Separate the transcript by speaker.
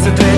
Speaker 1: Це те,